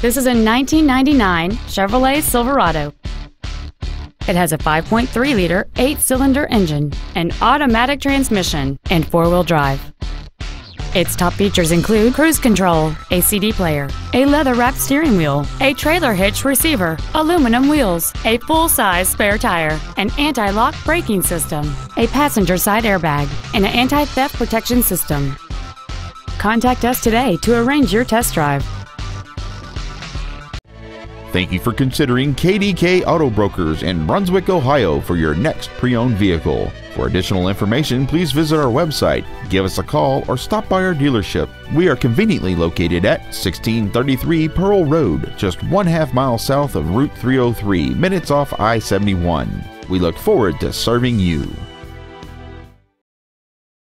This is a 1999 Chevrolet Silverado. It has a 5.3-liter, eight-cylinder engine, an automatic transmission, and four-wheel drive. Its top features include cruise control, a CD player, a leather-wrapped steering wheel, a trailer hitch receiver, aluminum wheels, a full-size spare tire, an anti-lock braking system, a passenger side airbag, and an anti-theft protection system. Contact us today to arrange your test drive. Thank you for considering KDK Auto Brokers in Brunswick, Ohio for your next pre owned vehicle. For additional information, please visit our website, give us a call, or stop by our dealership. We are conveniently located at 1633 Pearl Road, just one half mile south of Route 303, minutes off I 71. We look forward to serving you.